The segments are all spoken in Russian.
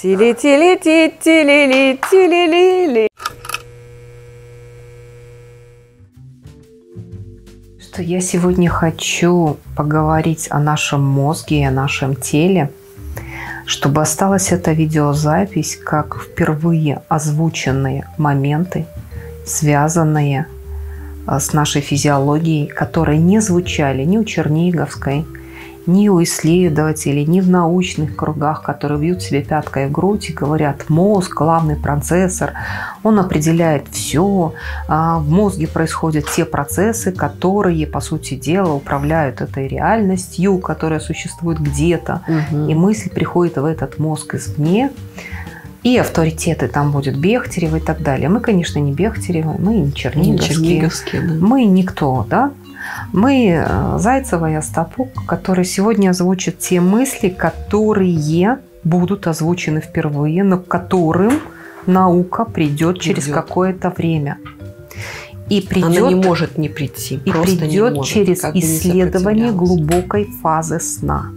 Тили-тили-ти-тили-ли-тили-ли-ли. Что я сегодня хочу поговорить о нашем мозге и о нашем теле, чтобы осталась эта видеозапись как впервые озвученные моменты, связанные а, с нашей физиологией, которые не звучали ни у Черниговской, ни у исследователей, ни в научных кругах, которые бьют себе пяткой в грудь и говорят, мозг, главный процессор, он определяет все. А в мозге происходят те процессы, которые, по сути дела, управляют этой реальностью, которая существует где-то. Угу. И мысль приходит в этот мозг извне. И авторитеты там будут Бехтеревы и так далее. Мы, конечно, не Бехтеревы, мы не Черниговские. Не Черниговские да. Мы никто, да? Мы э, Зайцева и Остапук, которые сегодня озвучат те мысли, которые будут озвучены впервые, но к которым наука придет через какое-то время. И придет, Она не может не прийти. И придет может, через исследование глубокой фазы сна.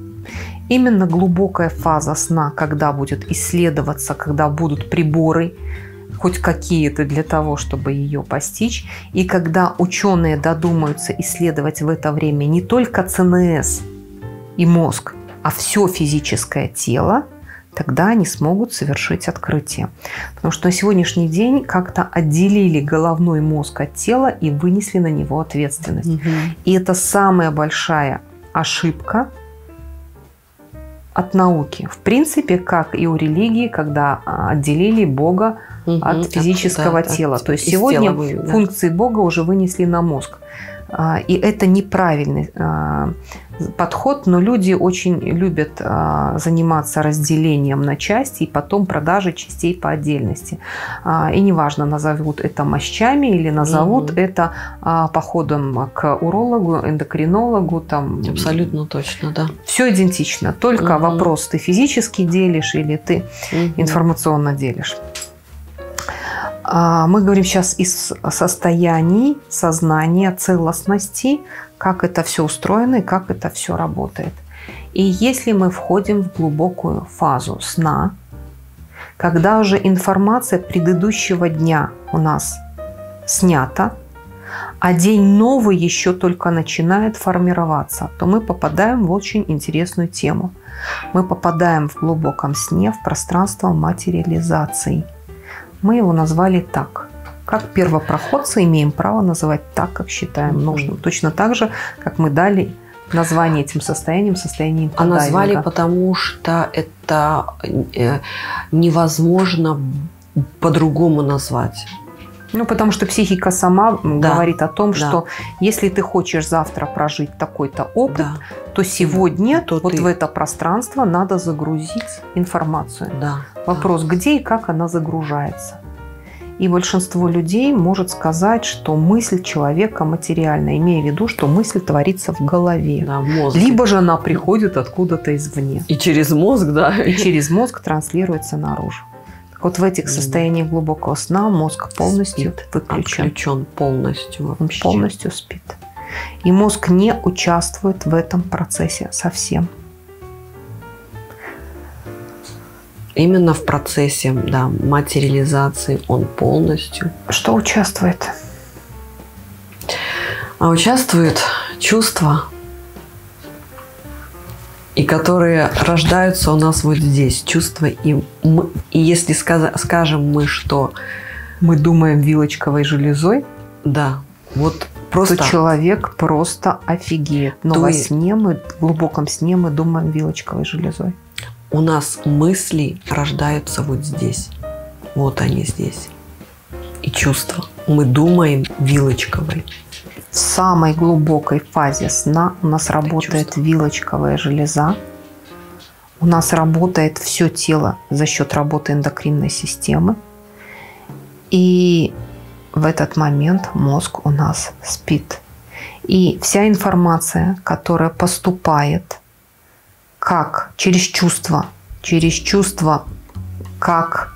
Именно глубокая фаза сна, когда будет исследоваться, когда будут приборы, хоть какие-то для того, чтобы ее постичь. И когда ученые додумаются исследовать в это время не только ЦНС и мозг, а все физическое тело, тогда они смогут совершить открытие. Потому что на сегодняшний день как-то отделили головной мозг от тела и вынесли на него ответственность. Угу. И это самая большая ошибка от науки. В принципе, как и у религии, когда а, отделили Бога угу, от физического от, тела. От, То есть сегодня функции да. Бога уже вынесли на мозг. А, и это неправильный а, подход, но люди очень любят а, заниматься разделением на части и потом продажей частей по отдельности. И неважно, назовут это мощами или назовут угу. это походом к урологу, эндокринологу. Там. Абсолютно точно, да. Все идентично. Только угу. вопрос, ты физически делишь или ты угу. информационно делишь. А, мы говорим сейчас из состояний сознания, целостности, как это все устроено и как это все работает. И если мы входим в глубокую фазу сна, когда уже информация предыдущего дня у нас снята, а день новый еще только начинает формироваться, то мы попадаем в очень интересную тему. Мы попадаем в глубоком сне в пространство материализации – мы его назвали так. Как первопроходцы имеем право называть так, как считаем нужным. Точно так же, как мы дали название этим состоянием, состоянием А назвали, потому что это э, невозможно по-другому назвать. Ну, потому что психика сама да. говорит о том, да. что если ты хочешь завтра прожить такой-то опыт, да. то сегодня то вот ты... в это пространство надо загрузить информацию. Да. Вопрос, где и как она загружается. И большинство людей может сказать, что мысль человека материальна, имея в виду, что мысль творится в голове. Да, в Либо же она приходит откуда-то извне. И через мозг, да. И через мозг транслируется наружу. Вот в этих состояниях глубокого сна мозг полностью спит. выключен. Отключен полностью вообще. Он полностью спит. И мозг не участвует в этом процессе совсем. Именно в процессе да, материализации он полностью. Что участвует? А участвует чувства, и которые рождаются у нас вот здесь, чувства. И, мы, и если сказ, скажем мы, что мы думаем вилочковой железой, да, вот просто то человек просто офигеет. Но то во сне мы, в глубоком сне мы думаем вилочковой железой. У нас мысли рождаются вот здесь. Вот они здесь. И чувства. Мы думаем вилочковой в самой глубокой фазе сна у нас работает вилочковая железа. У нас работает все тело за счет работы эндокринной системы. И в этот момент мозг у нас спит. И вся информация, которая поступает как через чувства, через чувства, как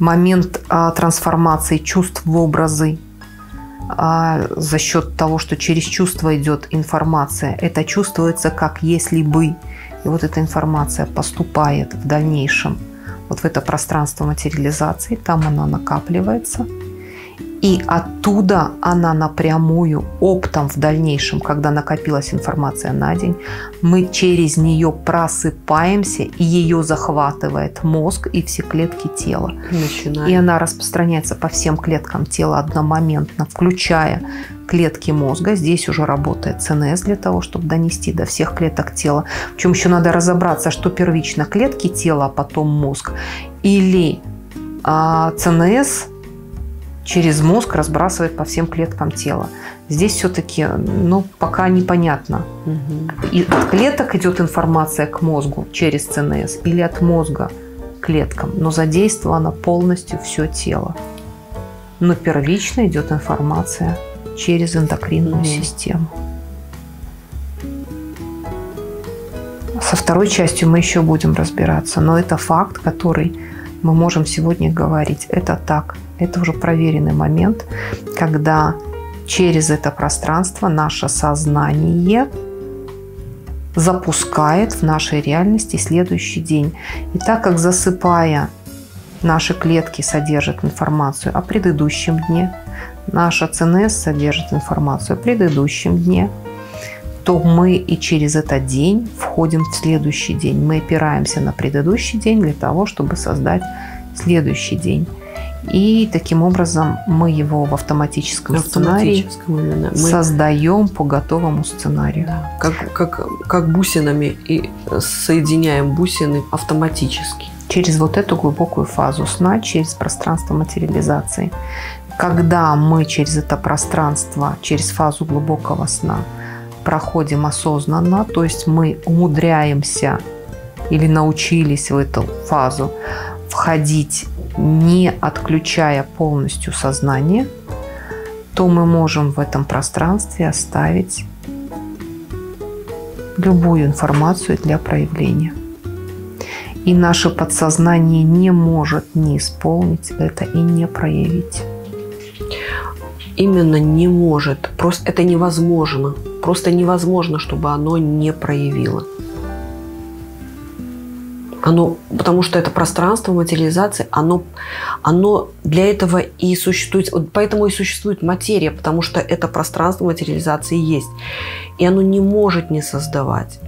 момент а, трансформации чувств в образы, а за счет того, что через чувство идет информация, это чувствуется как если бы. И вот эта информация поступает в дальнейшем вот в это пространство материализации, там она накапливается – и оттуда она напрямую, оптом в дальнейшем, когда накопилась информация на день, мы через нее просыпаемся, и ее захватывает мозг и все клетки тела. Начинаем. И она распространяется по всем клеткам тела одномоментно, включая клетки мозга. Здесь уже работает ЦНС для того, чтобы донести до всех клеток тела. Причем еще надо разобраться, что первично клетки тела, а потом мозг. Или а, ЦНС через мозг разбрасывает по всем клеткам тела. Здесь все-таки, ну, пока непонятно. Угу. И от клеток идет информация к мозгу через ЦНС или от мозга к клеткам, но задействовано полностью все тело. Но первично идет информация через эндокринную угу. систему. Со второй частью мы еще будем разбираться, но это факт, который мы можем сегодня говорить. Это так. Это уже проверенный момент, когда через это пространство наше сознание запускает в нашей реальности следующий день. И так как засыпая, наши клетки содержат информацию о предыдущем дне, наша ЦНС содержит информацию о предыдущем дне, то мы и через этот день входим в следующий день. Мы опираемся на предыдущий день для того, чтобы создать следующий день. И таким образом мы его в автоматическом, автоматическом сценарии именно. Мы... создаем по готовому сценарию. Да. Как, как, как бусинами и соединяем бусины автоматически. Через вот эту глубокую фазу сна, через пространство материализации. Когда мы через это пространство, через фазу глубокого сна проходим осознанно, то есть мы умудряемся или научились в эту фазу входить не отключая полностью сознание, то мы можем в этом пространстве оставить любую информацию для проявления. И наше подсознание не может не исполнить это и не проявить. Именно не может. Просто это невозможно. Просто невозможно, чтобы оно не проявило. Оно, потому что это пространство материализации, оно, оно для этого и существует, поэтому и существует материя, потому что это пространство материализации есть. И оно не может не создавать.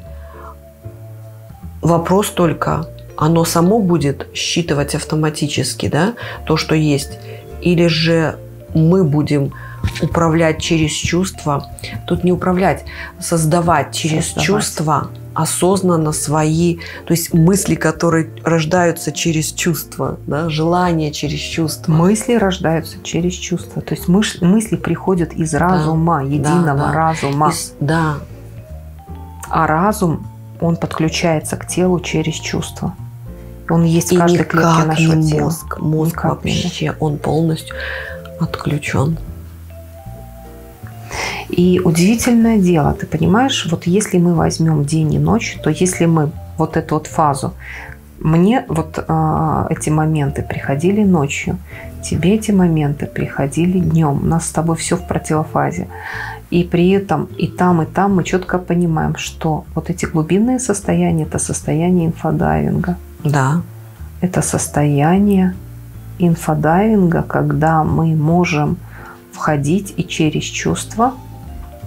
Вопрос только, оно само будет считывать автоматически, да, то, что есть, или же мы будем управлять через чувства. Тут не управлять, создавать через создавать. чувства осознанно свои, то есть мысли, которые рождаются через чувства, да, желания через чувства. Мысли рождаются через чувства, то есть мысли, мысли приходят из разума, да, единого да, да. разума. Из, да. А разум, он подключается к телу через чувства. Он есть в каждой клетке нашего не тела. Мозг, мозг никак вообще, он полностью отключен. И удивительное дело, ты понимаешь, вот если мы возьмем день и ночь, то если мы вот эту вот фазу, мне вот э, эти моменты приходили ночью, тебе эти моменты приходили днем. У нас с тобой все в противофазе. И при этом и там, и там мы четко понимаем, что вот эти глубинные состояния – это состояние инфодайвинга. Да. Это состояние инфодайвинга, когда мы можем входить и через чувства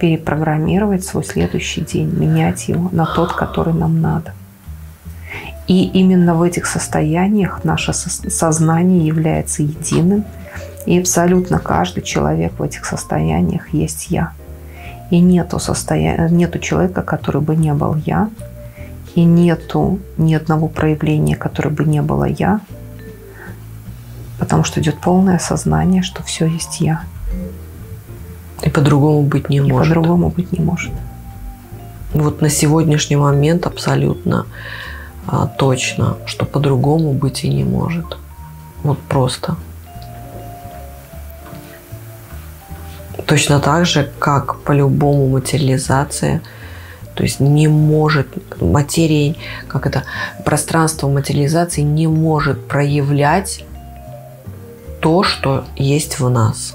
перепрограммировать свой следующий день, менять его на тот, который нам надо. И именно в этих состояниях наше сознание является единым, и абсолютно каждый человек в этих состояниях есть я. И нету, состоя... нету человека, который бы не был я, и нету ни одного проявления, которое бы не было я, потому что идет полное сознание, что все есть я. И по-другому быть не и может. По-другому быть не может. Вот на сегодняшний момент абсолютно а, точно, что по-другому быть и не может. Вот просто. Точно так же, как по-любому материализация, то есть не может, материя, как это, пространство материализации не может проявлять то, что есть в нас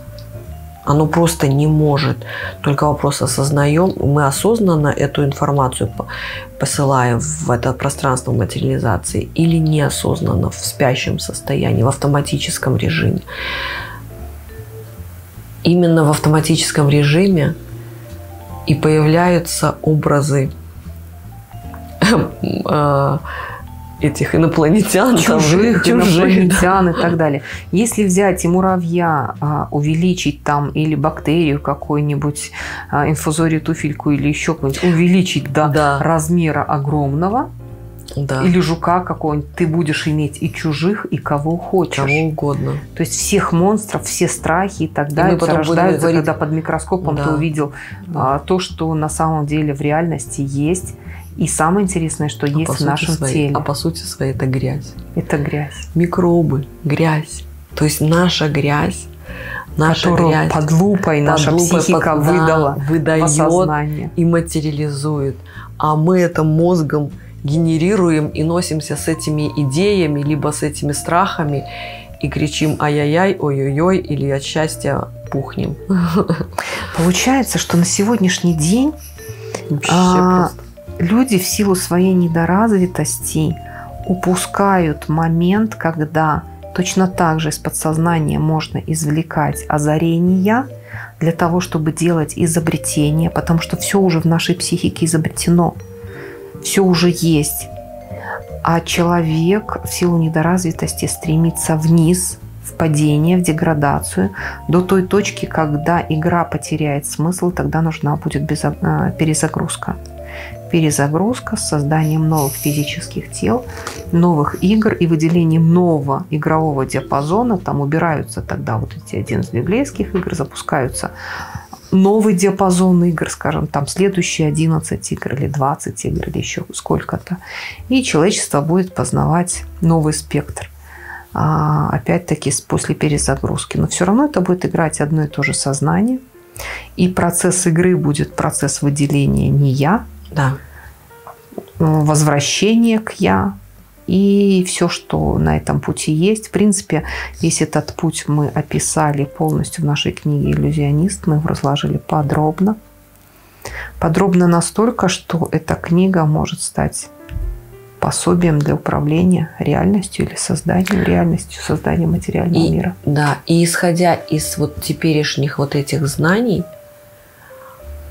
Оно просто не может. Только вопрос осознаем, мы осознанно эту информацию посылаем в это пространство материализации или неосознанно, в спящем состоянии, в автоматическом режиме. Именно в автоматическом режиме и появляются образы э, этих инопланетян, чужих, там, чужих инопланетян да. и так далее. Если взять и муравья, а, увеличить там или бактерию какую-нибудь, а, инфузорию туфельку или еще какую-нибудь, увеличить до да. размера огромного, да. или жука какого-нибудь, ты будешь иметь и чужих, и кого хочешь. Кого угодно. То есть всех монстров, все страхи и так далее рождаются, говорить... когда под микроскопом да. ты увидел да. а, то, что на самом деле в реальности есть и самое интересное, что а есть в нашем своей, теле. А по сути своей это грязь. Это грязь. Микробы, грязь. То есть наша грязь, наша Которую грязь под лупой под наша лупой психика под, выдала, да, выдает и материализует. А мы это мозгом генерируем и носимся с этими идеями, либо с этими страхами и кричим ай-яй-яй, ой-ой-ой, или от счастья пухнем. Получается, что на сегодняшний день а, люди в силу своей недоразвитости упускают момент, когда точно так же из подсознания можно извлекать озарения для того, чтобы делать изобретения, потому что все уже в нашей психике изобретено, все уже есть. А человек в силу недоразвитости стремится вниз, в падение, в деградацию, до той точки, когда игра потеряет смысл, тогда нужна будет э, перезагрузка перезагрузка с созданием новых физических тел, новых игр и выделением нового игрового диапазона. Там убираются тогда вот эти 11 библейских игр, запускаются новый диапазон игр, скажем, там следующие 11 игр или 20 игр или еще сколько-то. И человечество будет познавать новый спектр. А, опять-таки после перезагрузки. Но все равно это будет играть одно и то же сознание. И процесс игры будет процесс выделения не я, да. Возвращение к я и все, что на этом пути есть. В принципе, весь этот путь мы описали полностью в нашей книге «Иллюзионист». Мы его разложили подробно. Подробно настолько, что эта книга может стать пособием для управления реальностью или созданием реальностью, созданием материального и, мира. Да, и исходя из вот теперешних вот этих знаний,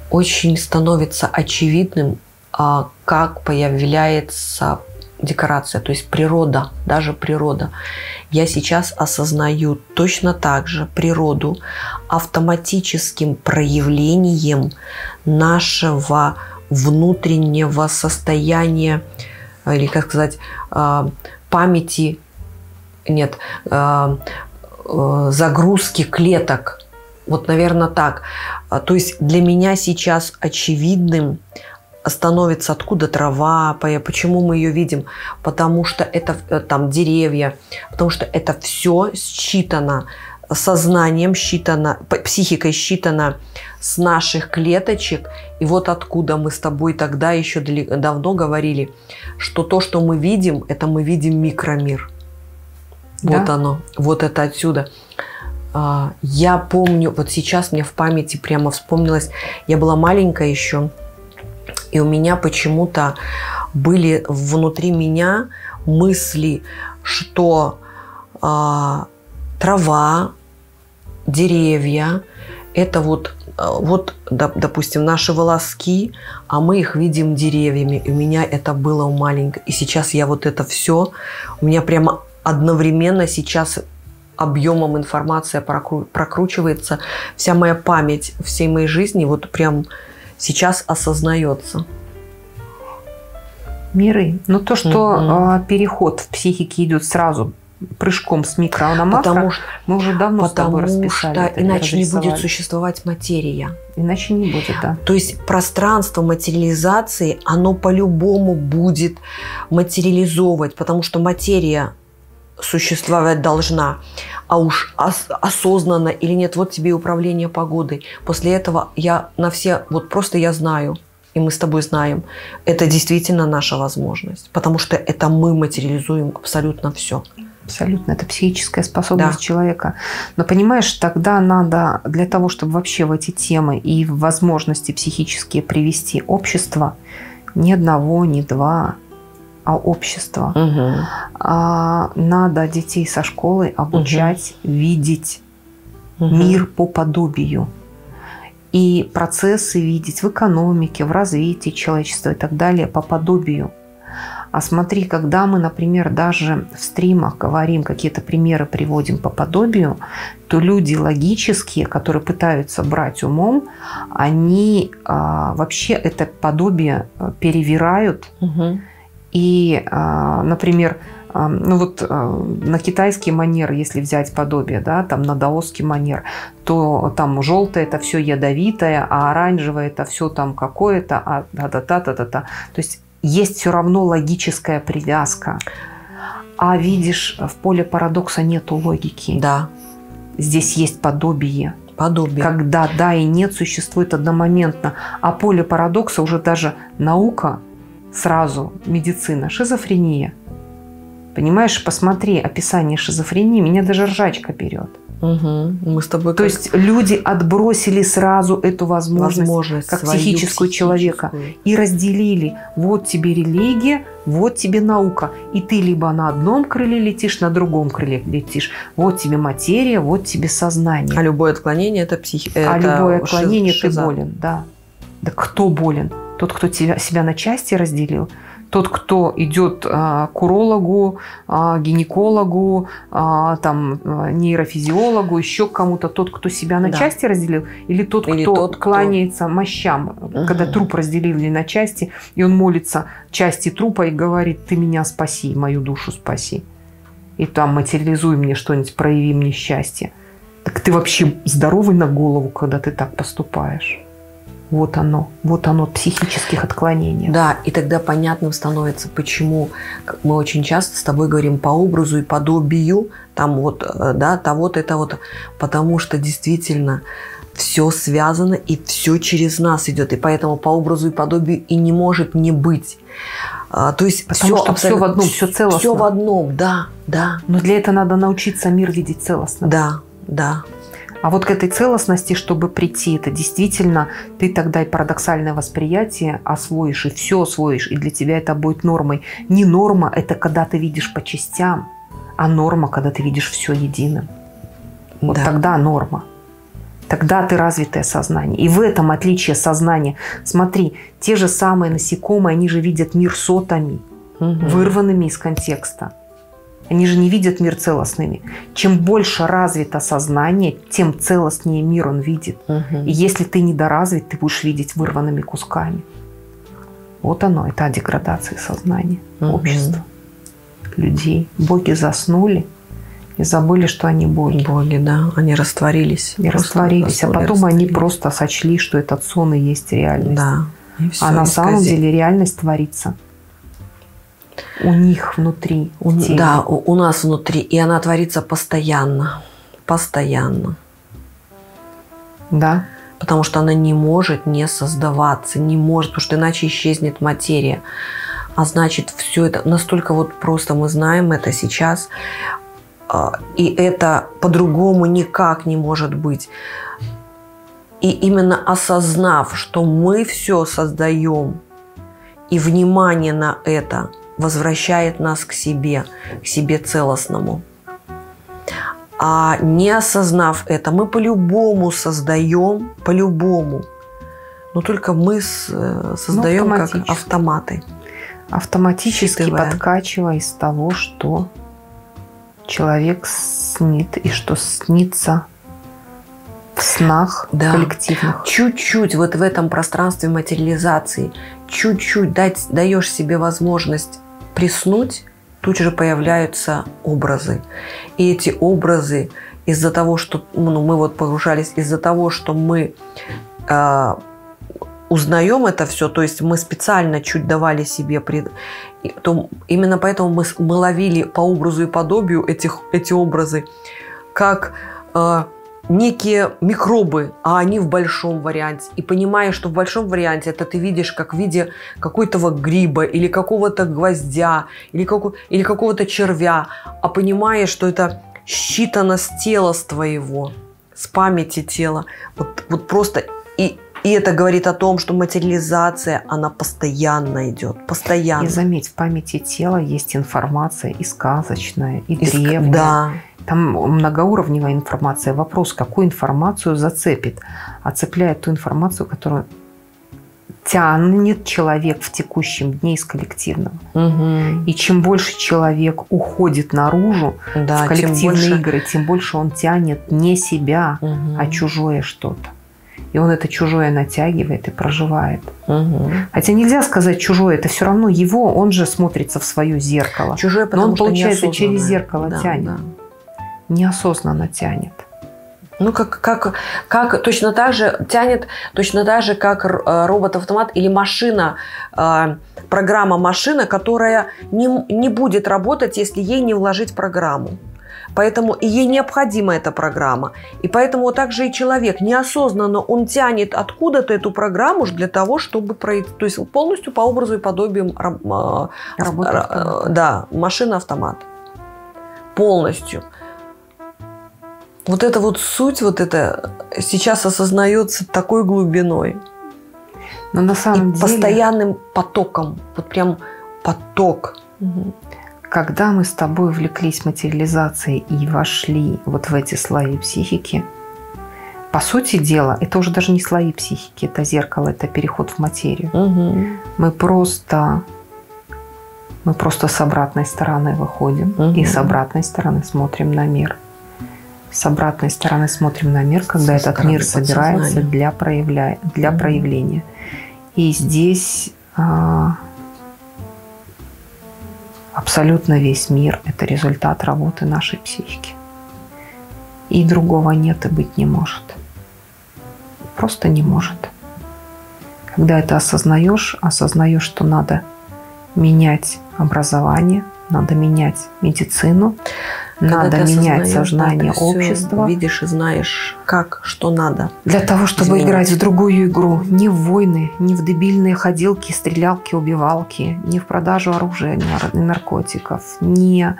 очень становится очевидным, а, как появляется декорация, то есть природа, даже природа. Я сейчас осознаю точно так же природу автоматическим проявлением нашего внутреннего состояния, или, как сказать, а, памяти, нет, а, загрузки клеток вот, наверное, так. А, то есть для меня сейчас очевидным становится, откуда трава, почему мы ее видим, потому что это э, там деревья, потому что это все считано сознанием, считано, психикой считано с наших клеточек. И вот откуда мы с тобой тогда еще давно говорили, что то, что мы видим, это мы видим микромир. Да? Вот оно, вот это отсюда. А, я помню, вот сейчас мне в памяти прямо вспомнилось, я была маленькая еще, и у меня почему-то были внутри меня мысли, что а, трава, деревья, это вот, а, вот, допустим, наши волоски, а мы их видим деревьями. И у меня это было маленько. И сейчас я вот это все, у меня прямо одновременно сейчас объемом информация прокручивается, вся моя память всей моей жизни вот прям сейчас осознается. Миры. Но то, что mm-hmm. переход в психике идет сразу прыжком с микро на макро, потому что, мы уже давно потому с тобой расписали. Что это, иначе не будет существовать материя. Иначе не будет, да. То есть пространство материализации, оно по-любому будет материализовывать, потому что материя существовать должна, а уж ос- осознанно или нет, вот тебе и управление погодой. После этого я на все, вот просто я знаю, и мы с тобой знаем, это действительно наша возможность, потому что это мы материализуем абсолютно все. Абсолютно. Это психическая способность Да. человека. Но понимаешь, тогда надо для того, чтобы вообще в эти темы и в возможности психические привести общество, ни одного, ни два, а общество. Мгм. А, надо детей со школы обучать видеть Мгм. мир по подобию. И процессы видеть в экономике, в развитии человечества и так далее по подобию. А смотри, когда мы, например, даже в стримах говорим, какие-то примеры приводим по подобию, то люди логические, которые пытаются брать умом, они а, вообще это подобие а, перевирают Мгм. И, а, например, ну вот а, на китайский манер, если взять подобие, да, там на даосский манер, то там желтое это все ядовитое, а оранжевое это все там какое-то, а та-та-та-та-та. То есть есть все равно логическая привязка. А видишь, в поле парадокса нету логики. Да, Здесь есть подобие. подобие. Когда да и нет существует одномоментно. А поле парадокса уже даже наука сразу, медицина, шизофрения. Понимаешь, посмотри описание шизофрении, меня даже ржачка берет. Мгм. Мы с тобой То как есть люди отбросили сразу эту возможность, возможность как свою психическую человека. психическую. и разделили. Вот тебе религия, вот тебе наука. И ты либо на одном крыле летишь, на другом крыле летишь. Вот тебе материя, вот тебе сознание. А любое отклонение это психи... А это любое отклонение ты шиза. болен, да. Да кто болен? Тот, кто тебя, себя на части разделил? Тот, кто идет а, к урологу, а, гинекологу, а, там, нейрофизиологу, еще кому-то, тот, кто себя на Да. части разделил, или тот, Или кто тот, кто- кланяется мощам, когда Мгм. труп разделили на части, и он молится части трупа и говорит, ты меня спаси, мою душу спаси. И там материализуй мне что-нибудь, прояви мне счастье. Так ты вообще здоровый на голову, когда ты так поступаешь. Вот оно, вот оно, психических отклонений. Да, и тогда понятным становится, почему как мы очень часто с тобой говорим по образу и подобию, там вот, э, да, того-то и того-то, потому что действительно все связано и все через нас идет, и поэтому по образу и подобию и не может не быть. А, То есть Потому всё что всё в одном, всё целостно. Все в одном, да, да, Но для этого надо научиться мир видеть целостно. да, да. А вот к этой целостности, чтобы прийти, это действительно ты тогда и парадоксальное восприятие освоишь, и все освоишь, и для тебя это будет нормой. Не норма – это когда ты видишь по частям, а норма, когда ты видишь все единым. Вот да. тогда норма. Тогда ты развитое сознание. И в этом отличие сознания. Смотри, те же самые насекомые, они же видят мир сотами, Мгм. вырванными из контекста. Они же не видят мир целостными. Чем больше развито сознание, тем целостнее мир он видит. Мгм. И если ты недоразвит, ты будешь видеть вырванными кусками. Вот оно, это о деградации сознания, Мгм. общества, людей. Боги заснули и забыли, что они боги. Боги, да, они растворились. И растворились. А заснули, потом они растворились. просто сочли, что этот сон и есть реальность. Да. и всё, а на самом деле реальность творится у них внутри. У- теле. Да, у, у нас внутри. И она творится постоянно. Постоянно. Да. Потому что она не может не создаваться. Не может, потому что иначе исчезнет материя. А значит, все это настолько вот просто мы знаем это сейчас. а, И это по-другому никак не может быть. И именно осознав, что мы все создаем, и внимание на это возвращает нас к себе, к себе целостному. А не осознав это, мы по-любому создаем, по-любому. Но только мы э, создаем как автоматически. автоматы. Автоматически Считывая. подкачивая из того, что человек снит и что снится в снах Да. коллективных. Чуть-чуть вот в этом пространстве материализации, чуть-чуть дать, даешь себе возможность приснуть, тут же появляются образы. И эти образы из-за того, что ну, мы вот погружались, из-за того, что мы э, узнаем это все, то есть мы специально чуть давали себе, пред... то именно поэтому мы, мы ловили по образу и подобию этих, эти образы, как э, некие микробы, а они в большом варианте. И понимая, что в большом варианте это ты видишь как в виде какой-то гриба или какого-то гвоздя или, как, или какого-то червя, а понимая, что это считано с тела с твоего, с памяти тела. Вот, вот просто и, и это говорит о том, что материализация, она постоянно идет, постоянно. И заметь, в памяти тела есть информация и сказочная, и, и древняя. Да. Там многоуровневая информация. Вопрос, какую информацию зацепит. А цепляет ту информацию, которую тянет человек в текущем дне из коллективного. Угу. И чем больше человек уходит наружу да, в коллективные тем больше... игры, тем больше он тянет не себя, угу. а чужое что-то. И он это чужое натягивает и проживает. Угу. Хотя нельзя сказать чужое, это все равно его, он же смотрится в свое зеркало. Чужое, потому Но он, что получается, через зеркало да, тянет. Да. Неосознанно тянет. Ну, как, как, как точно так же тянет, точно так же, как э, робот-автомат или машина, э, программа машина, которая не, не будет работать, если ей не вложить программу. Поэтому и ей необходима эта программа. И поэтому также и человек неосознанно он тянет откуда-то эту программу для того, чтобы пройти, то есть полностью по образу и подобию э, да, машина-автомат. Полностью. Вот эта вот суть, вот это сейчас осознается такой глубиной. Но на самом и деле... Постоянным потоком. Вот прям поток. Угу. Когда мы с тобой увлеклись материализацией и вошли вот в эти слои психики, по сути дела, это уже даже не слои психики, это зеркало, это переход в материю. Угу. Мы просто мы просто с обратной стороны выходим угу. и с обратной стороны смотрим на мир с обратной стороны смотрим на мир, когда Со этот мир собирается для, проявля... для mm-hmm. проявления. И здесь а, абсолютно весь мир – это результат работы нашей психики. И другого нет и быть не может. Просто не может. Когда это осознаешь, осознаешь, что надо менять образование, надо менять медицину, надо менять сознание общества. Видишь и знаешь, как, что надо. Для того, чтобы изменить. играть в другую игру. Не в войны, не в дебильные ходилки, стрелялки, убивалки, не в продажу оружия, не наркотиков, не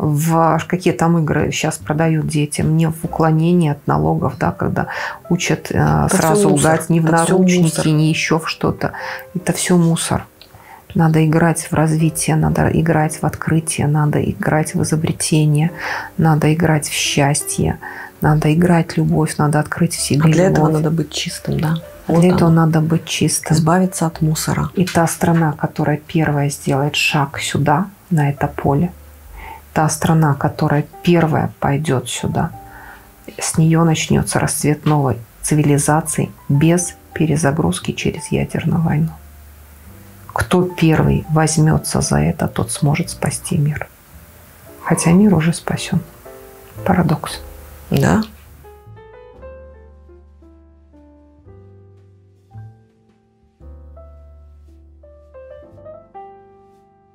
в какие там игры сейчас продают детям, не в уклонение от налогов, да, когда учат э, сразу лгать, не в наручники, не еще в что-то. Это все мусор. Надо играть в развитие, надо играть в открытие, надо играть в изобретение, надо играть в счастье, надо играть любовь, надо открыть в себе а для любовь. этого надо быть чистым, да? Вот для оно. этого надо быть чистым. Избавиться от мусора. И та страна, которая первая сделает шаг сюда, на это поле, та страна, которая первая пойдет сюда, с нее начнется расцвет новой цивилизации без перезагрузки через ядерную войну. Кто первый возьмется за это, тот сможет спасти мир. Хотя мир уже спасен. Парадокс. Да.